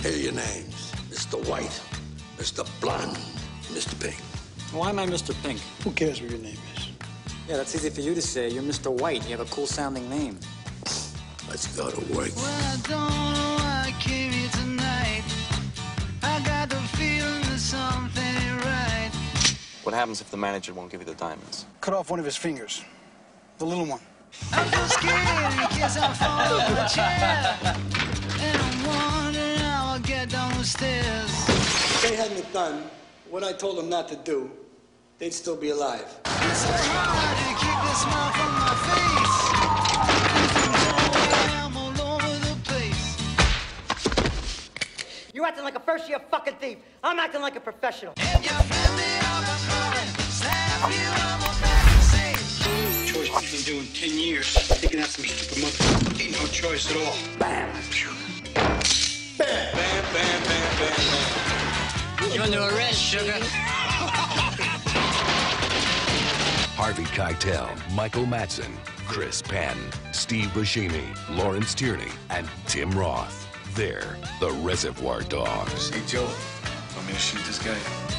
Here are your names Mr. White, Mr. Blonde, Mr. Pink. Why am I Mr. Pink? Who cares what your name is? Yeah, that's easy for you to say. You're Mr. White. You have a cool sounding name. Let's go to work. Well, I don't know why I came here tonight. I got the feeling that something right. What happens if the manager won't give you the diamonds? Cut off one of his fingers. The little one. I feel scared in case I fall off the chair. If they hadn't done what I told them not to do, they'd still be alive. It's so hard to keep the smile from my face. I'm all over the place. You're acting like a first year fucking thief. I'm acting like a professional. If you flip me off, I'm coming. Slap you on my back and say, Choice he's been doing 10 years. Taking out some stupid motherfucker. Ain't no choice at all. Bam! Bam, You're under arrest, sugar. Harvey Keitel, Michael Madsen, Chris Penn, Steve Buscemi, Lawrence Tierney, and Tim Roth. They're the Reservoir Dogs. Hey, Joe, want me to shoot this guy?